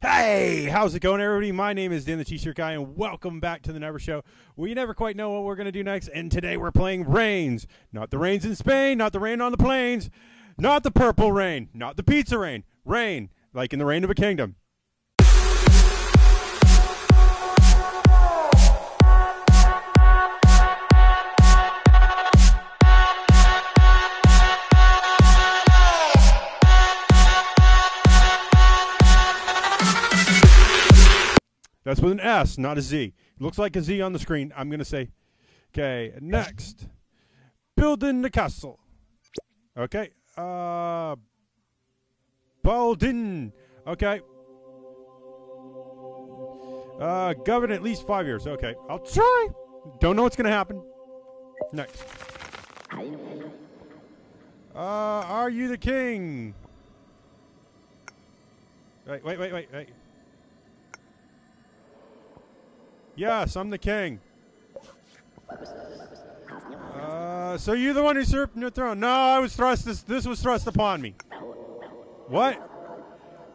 Hey, how's it going, everybody? My name is Dan the T-shirt guy, and welcome back to the Never Show. We never quite know what we're going to do next, and today we're playing Reigns. Not the rains in Spain, not the rain on the plains, not the purple rain, not the pizza rain. Rain, like in the Reign of a Kingdom. With an S, not a Z. Looks like a Z on the screen. I'm going to say, okay, next. Building the castle. Okay. Uh, Baldwin. Okay. Uh, govern at least five years. Okay. I'll try. Don't know what's going to happen. Next. Uh, are you the king? Wait, wait, wait, wait, wait. Yes, I'm the king. Uh, so you're the one who usurped your throne? No, I was thrust. This, this was thrust upon me. What?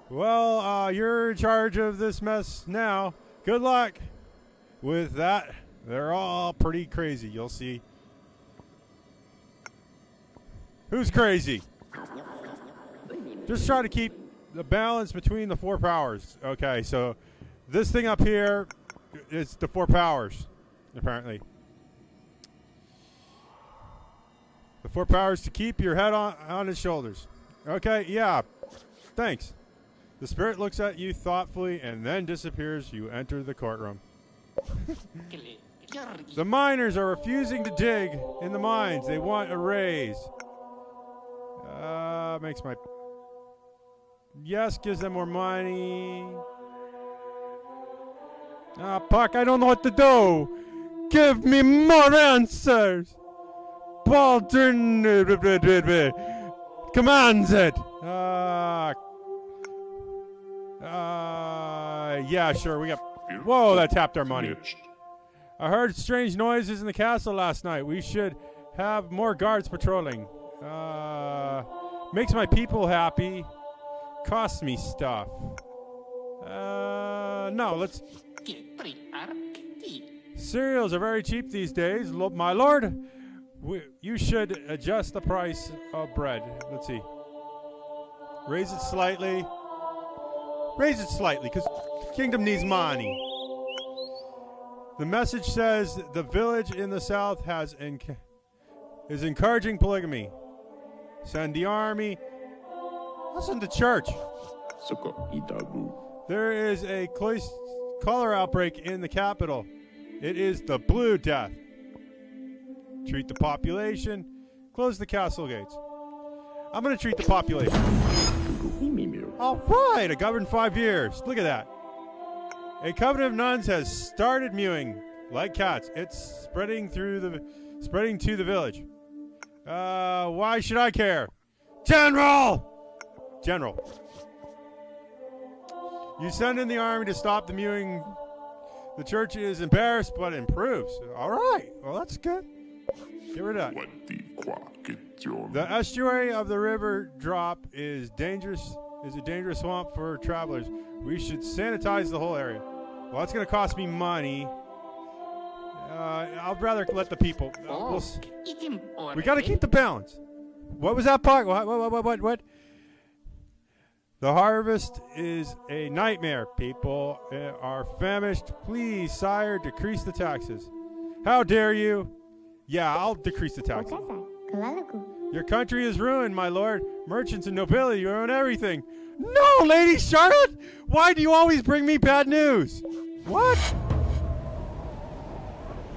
Well, uh, you're in charge of this mess now. Good luck with that. They're all pretty crazy. You'll see. Who's crazy? Just try to keep the balance between the four powers. Okay, so this thing up here it's the four powers, apparently. The four powers to keep your head on, on his shoulders. Okay, yeah. Thanks. The spirit looks at you thoughtfully and then disappears. You enter the courtroom. the miners are refusing to dig in the mines. They want a raise. Uh, makes my. Yes, gives them more money. Ah, Puck, I don't know what to do. Give me more answers. Baldwin commands it. Uh, uh, yeah, sure. We got. Whoa, that tapped our money. I heard strange noises in the castle last night. We should have more guards patrolling. Uh, makes my people happy. Costs me stuff. Uh, no, let's Cereals are very cheap these days, my lord. We, you should adjust the price of bread. Let's see. Raise it slightly. Raise it slightly, because kingdom needs money. The message says the village in the south has enc- is encouraging polygamy. Send the army. Listen to church. There is a cloister cholera outbreak in the capital. It is the Blue Death. Treat the population. Close the castle gates. I'm going to treat the population. All right, a governed five years. Look at that. A covenant of nuns has started mewing like cats. It's spreading through the, spreading to the village. Uh, why should I care? General! General. You send in the army to stop the mewing. The church is embarrassed but improves. All right. Well, that's good. Get rid of that. The estuary of the river drop is dangerous. Is a dangerous swamp for travelers. We should sanitize the whole area. Well, that's going to cost me money. Uh, I'd rather let the people. Uh, we'll we got to keep the balance. What was that part? What? What? What? What? what? The harvest is a nightmare. People uh, are famished. Please, sire, decrease the taxes. How dare you? Yeah, I'll decrease the taxes. Your country is ruined, my lord. Merchants and nobility you ruin everything. No, Lady Charlotte! Why do you always bring me bad news? What?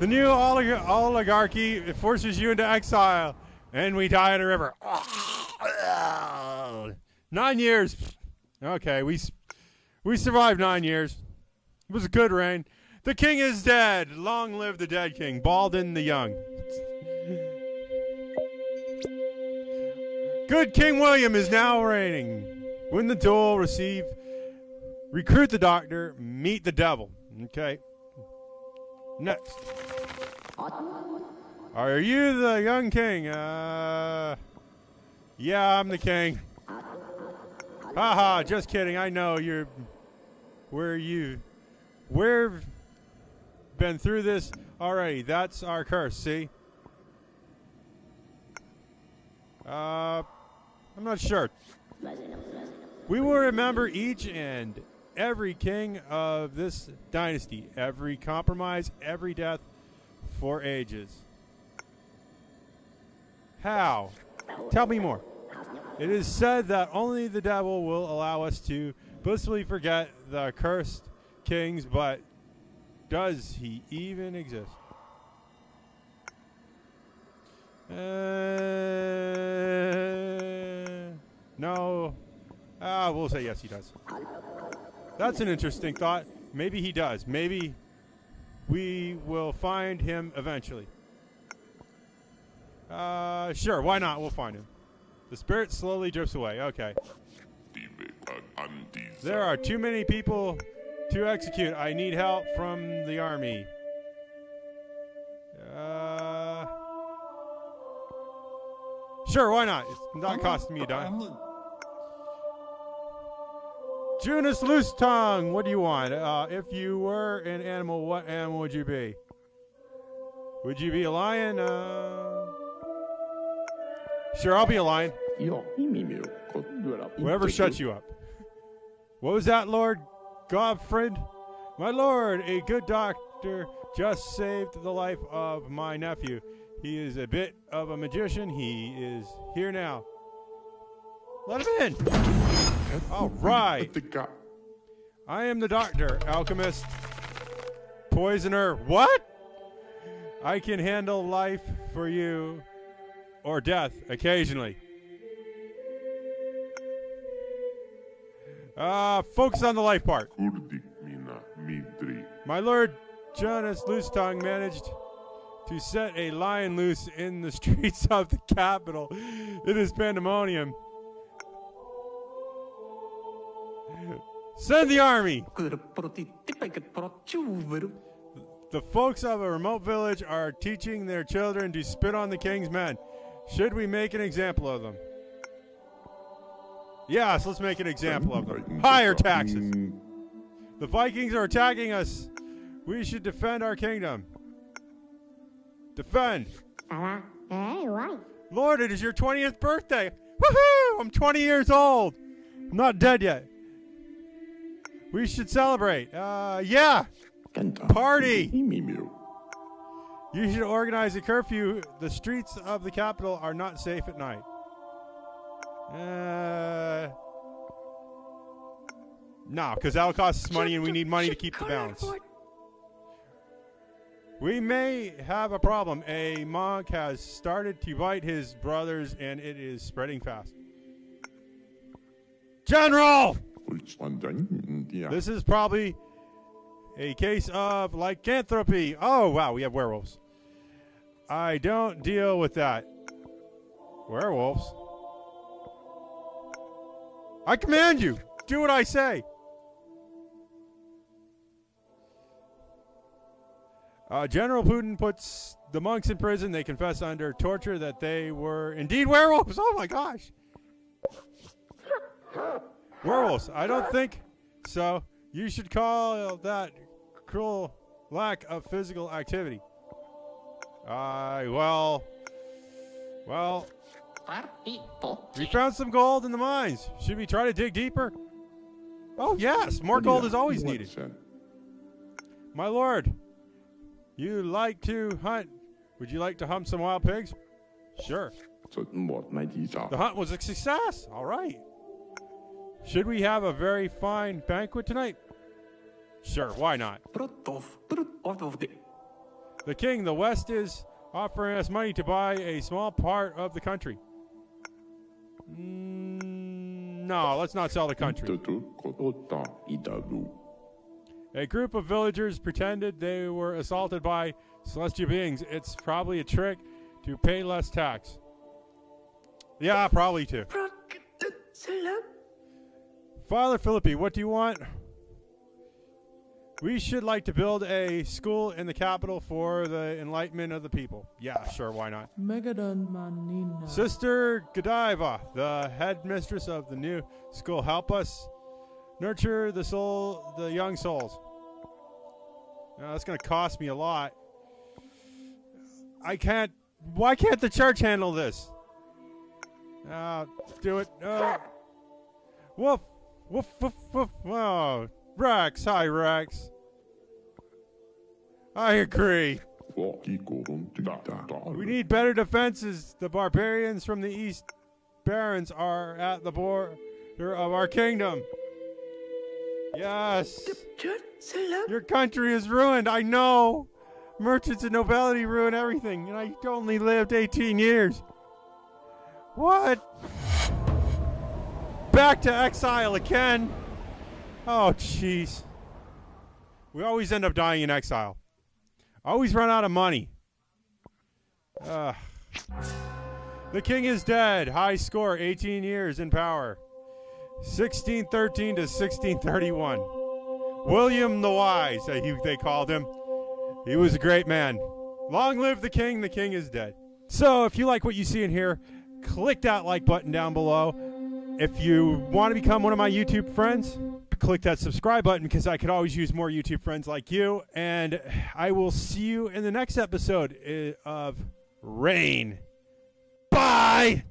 The new olig- oligarchy forces you into exile, and we die in a river. Nine years. Okay, we we survived nine years. It was a good reign. The king is dead. Long live the dead king, Baldwin the Young. Good King William is now reigning. Win the duel, receive, recruit the doctor, meet the devil. Okay. Next. Are you the young king? Uh, yeah, I'm the king. Haha, just kidding. I know you're where you, we've been through this already. That's our curse. See. Uh, I'm not sure. We will remember each and every king of this dynasty, every compromise, every death for ages. How? Tell me more. It is said that only the devil will allow us to blissfully forget the cursed kings, but does he even exist? Uh, no. Ah, we'll say yes, he does. That's an interesting thought. Maybe he does. Maybe we will find him eventually. Uh, sure, why not? We'll find him. The spirit slowly drifts away. Okay. There are too many people to execute. I need help from the army. Uh, sure, why not? It's not costing me a dime. Jonas Loosetongue, what do you want? Uh, if you were an animal, what animal would you be? Would you be a lion? Uh, sure, I'll be a lion. Whoever shuts you up. What was that, Lord Godfred? My lord, a good doctor just saved the life of my nephew. He is a bit of a magician. He is here now. Let him in. All right. I am the doctor, alchemist, poisoner. What? I can handle life for you or death occasionally. Uh, focus on the life part. My lord Jonas Loosetongue managed to set a lion loose in the streets of the capital. It is pandemonium. Send the army! The folks of a remote village are teaching their children to spit on the king's men. Should we make an example of them? Yes, let's make an example of them. Higher taxes. The Vikings are attacking us. We should defend our kingdom. Defend. Lord, it is your 20th birthday. Woohoo! I'm 20 years old. I'm not dead yet. We should celebrate. Uh, yeah. Party. You should organize a curfew. The streets of the capital are not safe at night. Uh, no, because that'll cost us money, and we need money to keep the balance. We may have a problem. A monk has started to bite his brothers, and it is spreading fast. General! This is probably a case of lycanthropy. Oh, wow, we have werewolves. I don't deal with that. Werewolves? I command you, do what I say. Uh, General Putin puts the monks in prison. They confess under torture that they were indeed werewolves. Oh my gosh. Werewolves. I don't think so. You should call that cruel lack of physical activity. Uh, well, well, we found some gold in the mines. Should we try to dig deeper? Oh, yes. More gold is always needed. My lord, you like to hunt. Would you like to hunt some wild pigs? Sure. The hunt was a success. All right. Should we have a very fine banquet tonight? Sure, why not? The king, the West, is offering us money to buy a small part of the country. Mm, no, let's not sell the country. A group of villagers pretended they were assaulted by celestial beings. It's probably a trick to pay less tax. Yeah, probably too. Father Philippi, what do you want? We should like to build a school in the capital for the enlightenment of the people. Yeah, sure, why not? Megadon Manina. Sister Godiva, the headmistress of the new school, help us Nurture the soul, the young souls. Now, that's going to cost me a lot. I can't. Why can't the church handle this? Uh, do it. Uh, woof, woof, woof, woof. Oh, Rex. Hi, Rex. I agree. We need better defenses. The barbarians from the east barons are at the border of our kingdom. Yes. Your country is ruined. I know. Merchants and nobility ruin everything, and I only lived 18 years. What? Back to exile again. Oh, jeez. We always end up dying in exile. Always run out of money. Uh, the king is dead. High score, 18 years in power. 1613 to 1631. William the Wise, they called him. He was a great man. Long live the king. The king is dead. So, if you like what you see in here, click that like button down below. If you want to become one of my YouTube friends, click that subscribe button because I could always use more YouTube friends like you. And I will see you in the next episode eh, of Rain. Bye.